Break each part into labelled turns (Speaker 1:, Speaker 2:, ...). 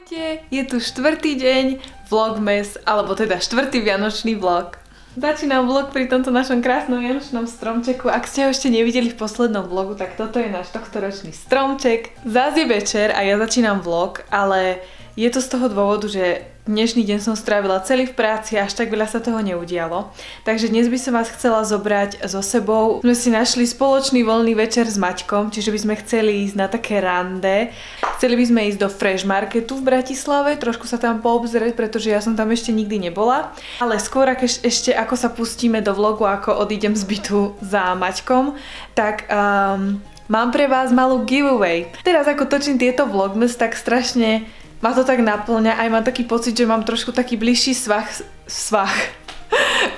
Speaker 1: Ahojte, je tu štvrtý deň Vlogmas, alebo teda štvrtý vianočný vlog. Začínam vlog pri tomto našom krásnom vianočnom stromčeku. Ak ste ho ešte nevideli v poslednom vlogu, tak toto je náš tohtoročný stromček. Zás je večer a ja začínam vlog, ale je to z toho dôvodu, že dnešný deň som strávila celý v práci a až tak veľa sa toho neudialo. Takže dnes by som vás chcela zobrať so sebou. Sme si našli spoločný voľný večer s Maťkom, čiže by sme chceli ísť na také rande. Chceli by sme ísť do Fresh Marketu v Bratislave, trošku sa tam poobzrieť, pretože ja som tam ešte nikdy nebola. Ale skôr ešte ako sa pustíme do vlogu, ako odídem z bytu za Maťkom, tak um, mám pre vás malú giveaway. Teraz ako točím tieto vlogmas, tak strašne ma to tak naplňa, aj mám taký pocit, že mám trošku taký bližší svah, svah,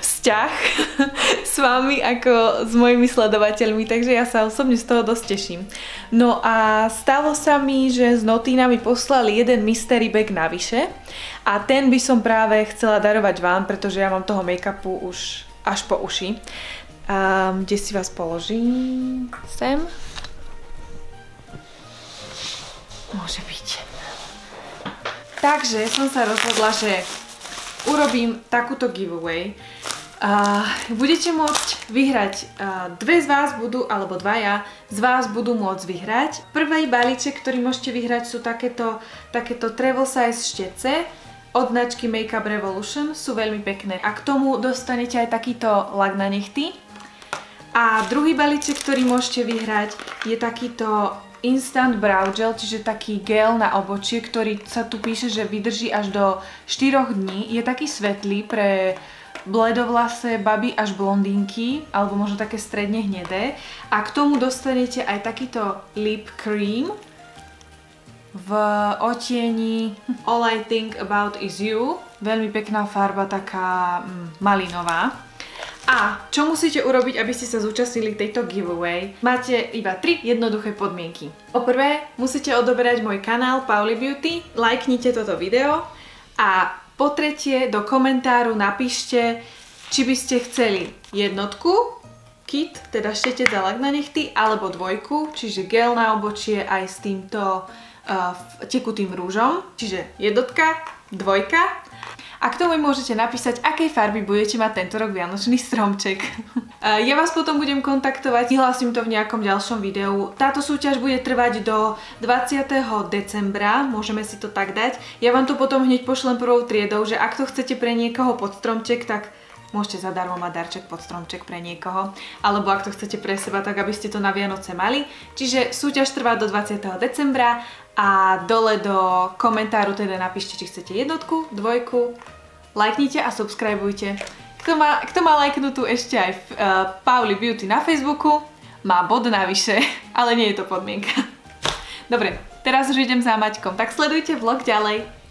Speaker 1: vzťah s vami ako s mojimi sledovateľmi, takže ja sa osobne z toho dosť teším. No a stalo sa mi, že z Notína mi poslali jeden mystery bag navyše a ten by som práve chcela darovať vám, pretože ja mám toho make-upu už až po uši. Um, kde si vás položím? Sem. Môže byť. Takže som sa rozhodla, že urobím takúto giveaway. Uh, budete môcť vyhrať, dve z vás budú, alebo dvaja z vás budú môcť vyhrať. Prvý balíček, ktorý môžete vyhrať sú takéto travel size štece od značky Makeup Revolution, sú veľmi pekné. A k tomu dostanete aj takýto lak na nechty. A druhý balíček, ktorý môžete vyhrať je takýto Instant Brow Gel, čiže taký gel na obočie, ktorý sa tu píše, že vydrží až do 4 dní. Je taký svetlý pre bledovlase baby až blondinky, alebo možno také stredne hnedé. A k tomu dostanete aj takýto lip cream v otieni All I Think About Is You. Veľmi pekná farba, taká mm, malinová. A čo musíte urobiť, aby ste sa zúčastnili tejto giveaway? Máte iba tri jednoduché podmienky. Poprvé, musíte odoberať môj kanál Pauli Beauty, lajknite toto video a po tretie, do komentáru napíšte, či by ste chceli jednotku, kit, teda štete za lak na nechty, alebo dvojku, čiže gel na obočie aj s týmto uh, tekutým rúžom, čiže jednotka, dvojka a k tomu môžete napísať, akej farby budete mať tento rok Vianočný stromček. ja vás potom budem kontaktovať, vyhlásim to v nejakom ďalšom videu. Táto súťaž bude trvať do 20. decembra, môžeme si to tak dať. Ja vám to potom hneď pošlem prvou triedou, že ak to chcete pre niekoho pod stromček, tak môžete zadarmo mať darček pod stromček pre niekoho. Alebo ak to chcete pre seba, tak aby ste to na Vianoce mali. Čiže súťaž trvá do 20. decembra a dole do komentáru teda napíšte, či chcete jednotku, dvojku, lajknite a subscribeujte. Kto má, kto má lajknutú ešte aj v, uh, Pauli Beauty na Facebooku, má bod navyše, ale nie je to podmienka. Dobre, teraz už idem za Maťkom, tak sledujte vlog ďalej.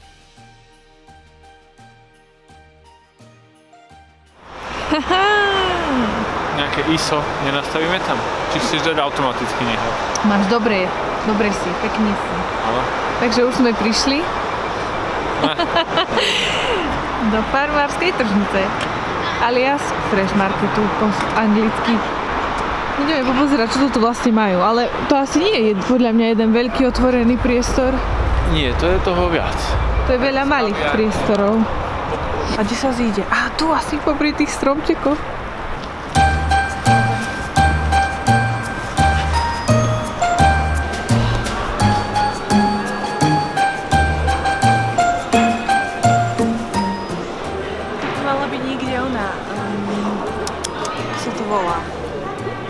Speaker 2: Nejaké ISO nenastavíme tam? Či chceš dať automaticky nehať?
Speaker 1: Máš dobre, dobre si, pekný si. Ale? Takže už sme prišli. do farmárskej tržnice alias Fresh Marketu po anglicky. Ideme popozerať, čo tu vlastne majú, ale to asi nie je podľa mňa jeden veľký otvorený priestor.
Speaker 2: Nie, to je toho viac.
Speaker 1: To je veľa malých priestorov. A kde sa zíde? A tu asi popri tých stromčekoch.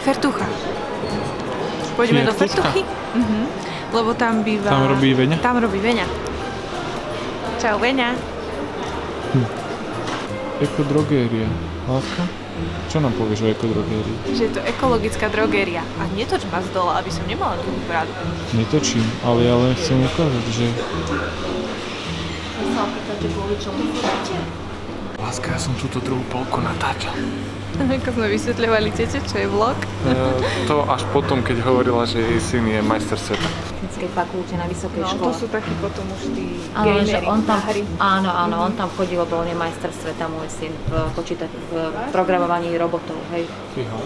Speaker 1: Fertucha. Pôjdeme do Fertuchy? Uh-huh. Lebo tam býva...
Speaker 2: Tam robí Veňa?
Speaker 1: Tam robí Veňa. Čau Veňa.
Speaker 2: Hm. Ekodrogéria. Láska? Čo nám povieš o ekodrogérii?
Speaker 1: Že je to ekologická drogéria. A netoč ma z dola, aby som nemala tú pravdu.
Speaker 2: Netočím, ale ja len chcem ukázať, že...
Speaker 1: Ja sa opýtate, kvôli čomu
Speaker 2: Láska, ja som túto druhú polku natáčal.
Speaker 1: Ako sme vysvetľovali tete, čo je vlog?
Speaker 2: E, to až potom, keď hovorila, že jej syn je majster sveta.
Speaker 3: V technickej fakulte na vysokej
Speaker 1: no,
Speaker 3: škole.
Speaker 1: to sú takí potom už tí
Speaker 3: áno, gamery on tam, hry. Áno, áno, on tam chodil, lebo on je majster sveta, môj syn, v, počíta- v programovaní robotov, hej. Fíha.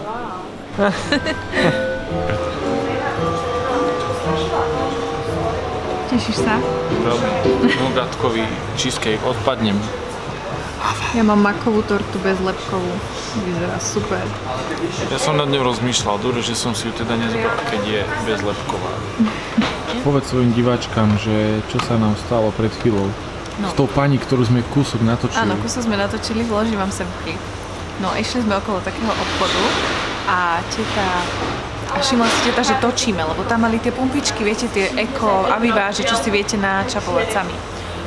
Speaker 1: Tešíš sa?
Speaker 2: Veľmi. Nougatkový cheesecake. Odpadnem.
Speaker 1: Ja mám makovú tortu bez lepkovú. Vyzerá super.
Speaker 2: Ja som nad ňou rozmýšľal, dobre, že som si ju teda nezobral, keď je bezlepková. Povedz svojim diváčkam, že čo sa nám stalo pred chvíľou.
Speaker 1: No.
Speaker 2: S tou pani, ktorú sme kúsok natočili.
Speaker 1: Áno, kúsok sme natočili, vložím vám sem klip. No, išli sme okolo takého obchodu a teta a všimla si teta, že točíme, lebo tam mali tie pumpičky, viete, tie eko aviváže, čo si viete načapovať sami.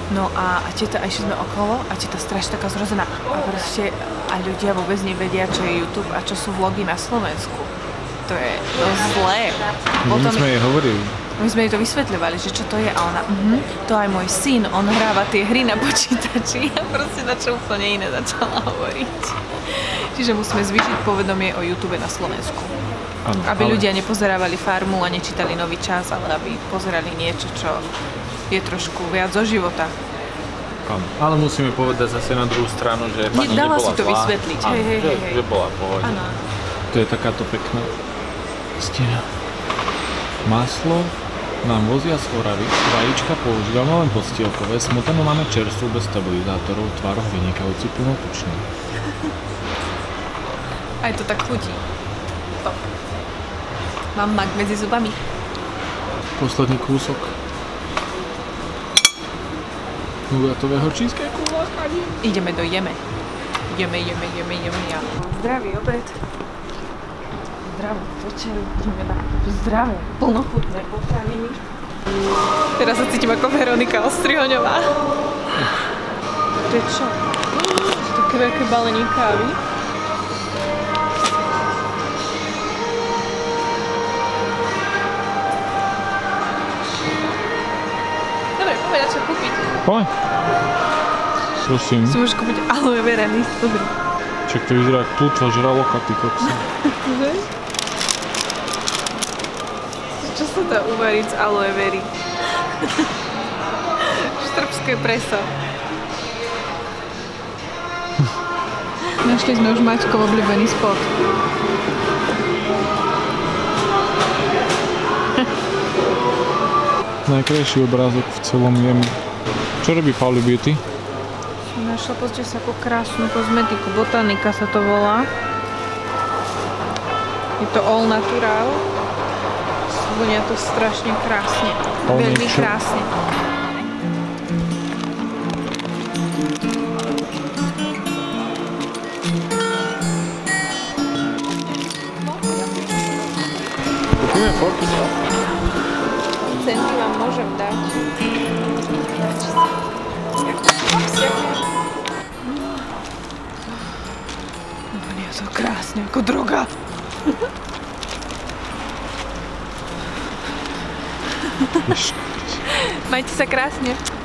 Speaker 1: No a, a teta, a išli sme okolo a teta strašne taká zrozená. A proste, a ľudia vôbec nevedia, čo je YouTube a čo sú vlogy na Slovensku. To je dosť zlé.
Speaker 2: My sme jej hovorili.
Speaker 1: My sme jej to vysvetľovali, že čo to je a ona, uh to aj môj syn, on hráva tie hry na počítači a proste na čo úplne iné začala hovoriť. Čiže musíme zvýšiť povedomie o YouTube na Slovensku.
Speaker 2: Áno,
Speaker 1: Aby
Speaker 2: ale-
Speaker 1: ľudia nepozerávali farmu a nečítali nový čas, ale aby pozerali niečo, čo je trošku viac zo života.
Speaker 2: Ale musíme povedať zase na druhú stranu, že pani
Speaker 1: dala
Speaker 2: nebola
Speaker 1: si to
Speaker 2: zlá.
Speaker 1: vysvetliť.
Speaker 2: Áno,
Speaker 1: Hej, hej,
Speaker 2: že,
Speaker 1: hej,
Speaker 2: že bola v pohode.
Speaker 1: Áno.
Speaker 2: To je takáto pekná stina. Maslo nám vozia z Oravy, vajíčka používame len postielkové, smotanu máme čerstvú bez stabilizátorov, tvároch vynikajúci plnotučný.
Speaker 1: Aj to tak chutí. Top. Mám mak medzi zubami.
Speaker 2: Posledný kúsok. Nugatového cheesecakeu.
Speaker 1: Ideme do jeme. Jeme, jeme, jeme, jeme, ja. Zdravý obed. Zdravú večeru. Ideme na zdravé, plnochutné potraviny. Teraz sa cítim ako Veronika Ostrihoňová. To je čo? Také veľké balenie kávy. Povedať, čo kúpiť.
Speaker 2: Poď. Prosím.
Speaker 1: Si môžeš kúpiť aloe vera list, pozri.
Speaker 2: Čak to vyzerá jak plutva žraloka, ty koksa.
Speaker 1: Čo sa dá uvariť z aloe very? Štrbské preso. Našli sme už Maťkov obľúbený spot.
Speaker 2: Najkrajší obrázok v celom jemi. Čo robí Pauli Beauty?
Speaker 1: Našla pozrite sa ako krásnu kozmetiku. Botanika sa to volá. Je to all natural. Vonia to strašne krásne. Veľmi krásne. To krásne, ako droga. Majte sa krásne.